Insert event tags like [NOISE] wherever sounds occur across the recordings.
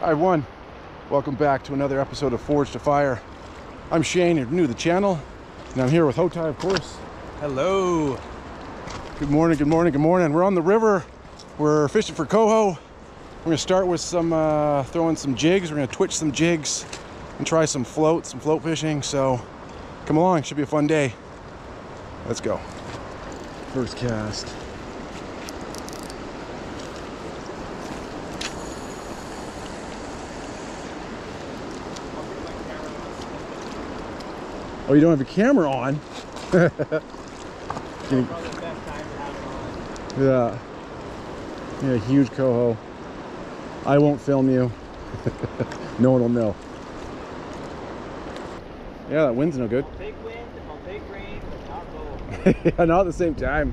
Hi everyone, welcome back to another episode of Forage to Fire. I'm Shane, you're new to the channel, and I'm here with Hotai, of course. Hello. Good morning, good morning, good morning. We're on the river, we're fishing for coho. We're gonna start with some, uh, throwing some jigs. We're gonna twitch some jigs and try some floats, some float fishing. So come along, should be a fun day. Let's go. First cast. Oh, you don't have your camera on? [LAUGHS] Yeah. Yeah, huge coho. I won't film you. [LAUGHS] no one will know. Yeah, that wind's no good. Take wind, I'll take rain, not both. [LAUGHS] yeah, not at the same time.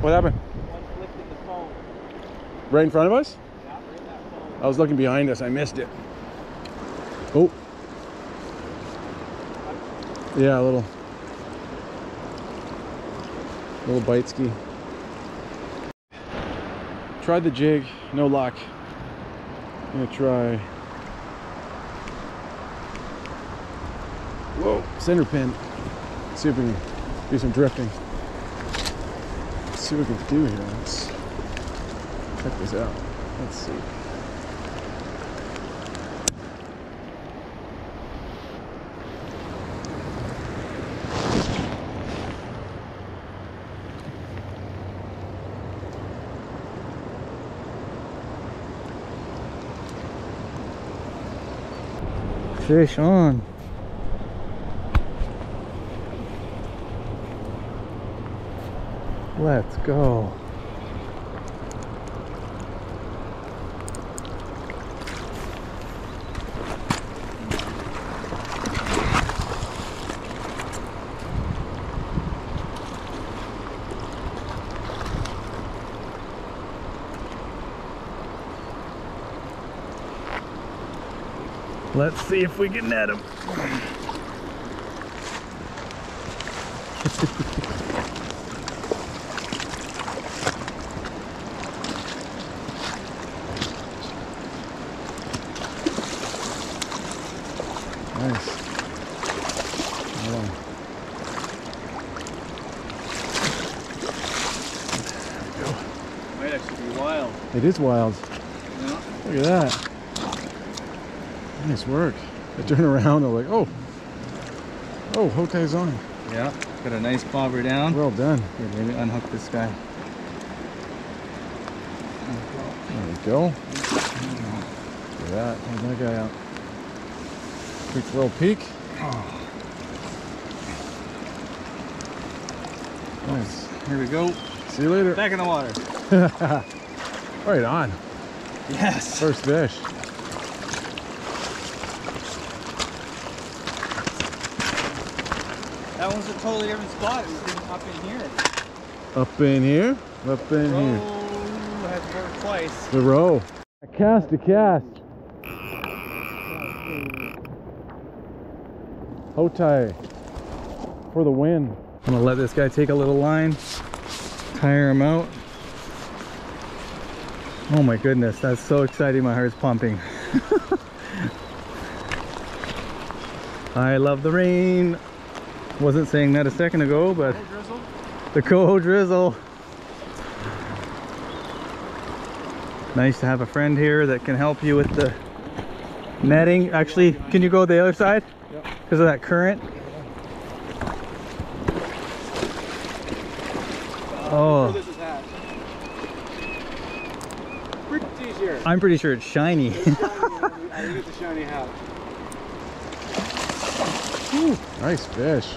What happened? One lifting the phone. Right in front of us? Yeah, right in that phone. I was looking behind us. I missed it. Oh. Yeah, a little. Little bite ski. Tried the jig, no luck. I'm gonna try. Whoa, center pin. See if we can do some drifting. Let's see what we can do here. Let's check this out. Let's see. Fish on. Let's go. Let's see if we can net him. Nice. Hold on. Might actually be wild. It is wild. Yeah. Look at that. Nice work. I turn around, I'm like, oh. Oh, Hotai's on. Yeah. Got a nice bobber down. Well done. Here, maybe unhook this guy. There we go. Look at that. Hold that guy out. Quick little peek. Oh. Nice. Here we go. See you later. Back in the water. [LAUGHS] right on. Yes. First fish. That one's a totally different spot. It was up in here. Up in here. Up in Row here. has worked twice. The row. A cast to cast. Hotai for the win. I'm gonna let this guy take a little line, tire him out. Oh my goodness, that's so exciting. My heart's pumping. [LAUGHS] I love the rain. Wasn't saying that a second ago, but the coho drizzle. Nice to have a friend here that can help you with the netting. Actually, can you go the other side? Because of that current. Oh, This is hat. Pretty sure. I'm pretty sure it's shiny. [LAUGHS] I think it's a shiny hat. Nice fish.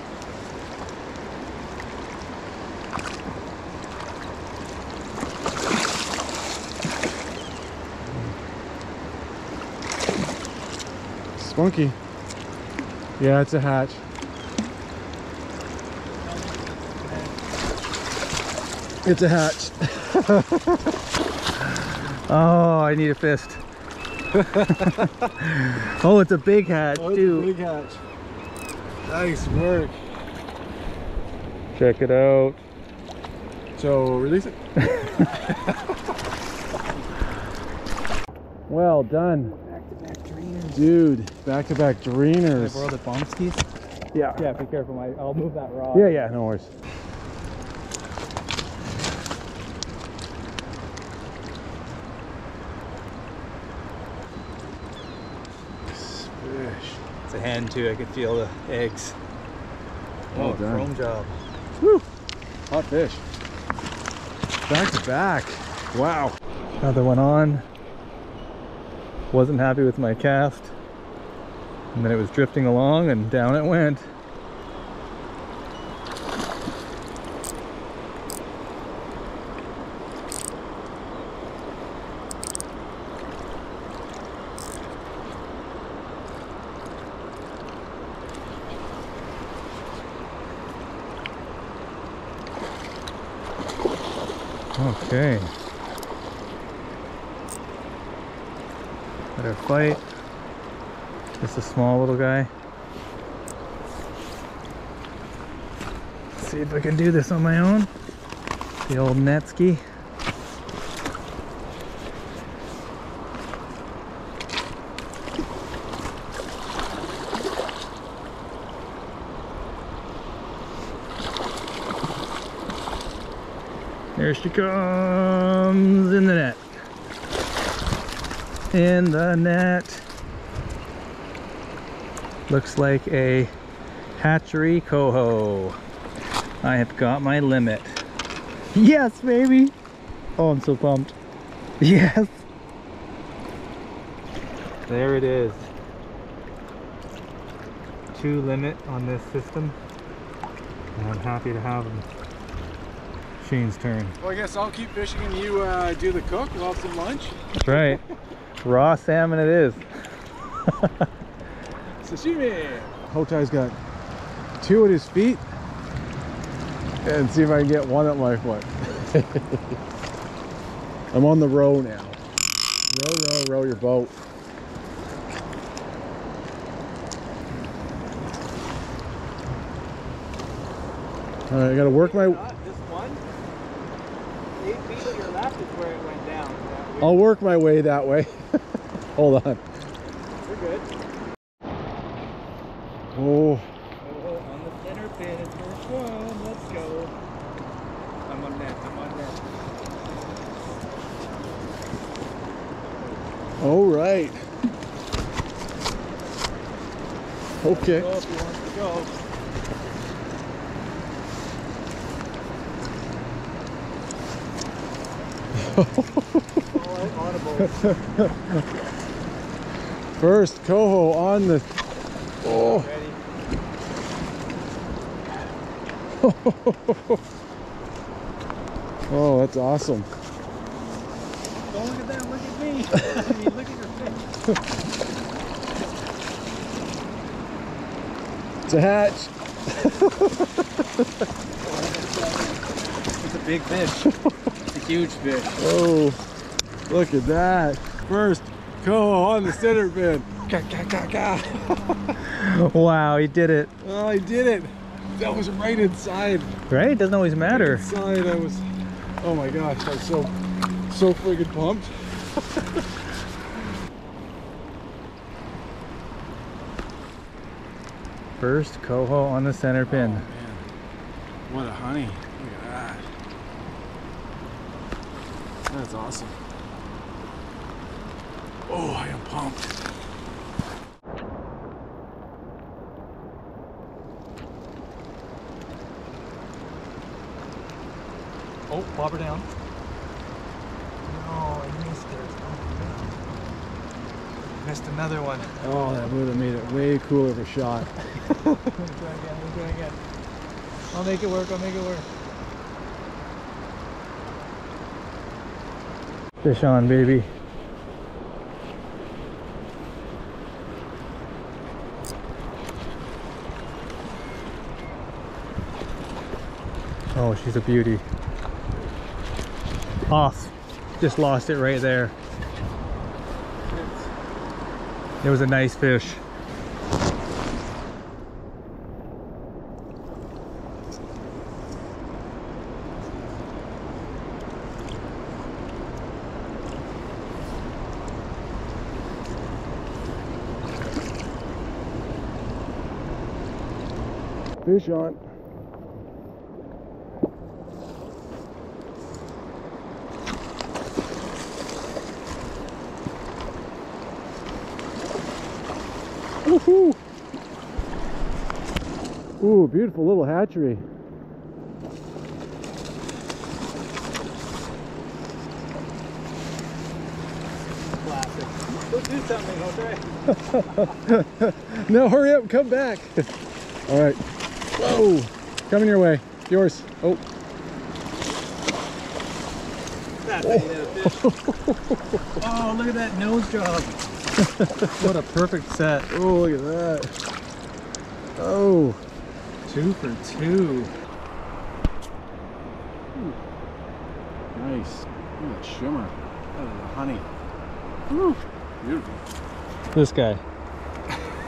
Spunky. Yeah, it's a hatch. It's a hatch. [LAUGHS] oh, I need a fist. [LAUGHS] oh, it's a big hat oh, too. big hatch. Nice work. Check it out. So release it. [LAUGHS] Well done. Back to back dreamers. Dude, back to back Can I borrow the bomb skis? Yeah. Yeah, be careful. My, I'll move that rod. Yeah, yeah, no worries. It's a hand too. I can feel the eggs. Well oh, done. chrome job. Woo! Hot fish. Back to back. Wow. Another one on. Wasn't happy with my cast. And then it was drifting along and down it went. Okay. Fight. Just a small little guy. See if I can do this on my own. The old Netsky. There she comes in the net. In the net. Looks like a hatchery coho. I have got my limit. Yes, baby. Oh, I'm so pumped. [LAUGHS] Yes. There it is. Two limit on this system. And I'm happy to have them. Shane's turn. Well, I guess I'll keep fishing and you uh, do the cook. We'll have some lunch. That's right. [LAUGHS] Raw salmon it is. [LAUGHS] Sashimi. Hotai's got two at his feet. And see if I can get one at my foot. [LAUGHS] I'm on the row now. Row, row, row your boat. All right, I gotta work my. Eight feet to your left is where it went down. I'll work my way that way. [LAUGHS] Hold on. We're good. Oh, Oh, on the center pin first one. Let's go. I'm on net. I'm on net. all right. [LAUGHS] Okay. Go if he wants to go. All out audible. [LAUGHS] First coho on the. Oh. [LAUGHS] Oh, that's awesome. Don't look at them. Look at me. Look at your face. It's a hatch. It's a big fish. [LAUGHS] Huge fish. Oh, look at that. First coho on the center ga. [LAUGHS] Wow, he did it. Oh, I did it. That was right inside. Right? Doesn't always matter. Inside, I was. Oh my gosh, I was so, so friggin' pumped. [LAUGHS] First coho on the center Oh, pin. man. What a honey. Look at that. That's awesome. Oh, I am pumped. Oh, bobber down. No, I missed it. Oh, no. Missed another one. Oh, that would have made it way cooler of a shot. [LAUGHS] Try again, try again. I'll make it work, I'll make it work. Fish on, baby. Oh, she's a beauty. Off. Just lost it right there. It was a nice fish. Fish on. Woohoo! Ooh, beautiful little hatchery. Classic. Go do something, Jose. [LAUGHS] No, hurry up, come back. [LAUGHS] All right. Whoa, coming your way. Yours. Oh, That's how you hit a fish. oh, look at that nose job. [LAUGHS] what a perfect set. oh, look at that. Oh, Two for two. nice. Look at that shimmer. That is a honey. Ooh. beautiful. This guy.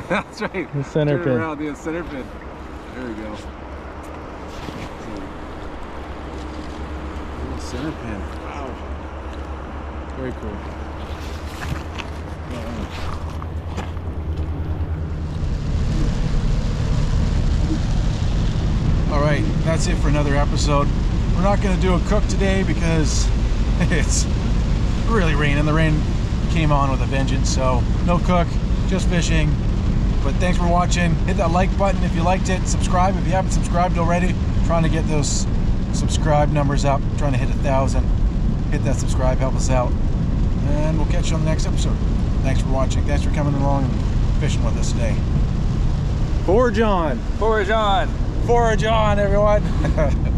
[LAUGHS] That's right. The center Turn pin. around, the center pin. There we go. Hmm. Little center pin. Wow. Very cool. Uh-huh. All right, that's it for another episode. We're not going to do a cook today because [LAUGHS] it's really raining. The rain came on with a vengeance, so no cook, just fishing. But thanks for watching. Hit that like button if you liked it. Subscribe if you haven't subscribed already. trying to get those subscribe numbers up. trying to hit a thousand. Hit that subscribe, help us out. And we'll catch you on the next episode. Thanks for watching. Thanks for coming along and fishing with us today. For John. Forage on. For John, everyone. [LAUGHS]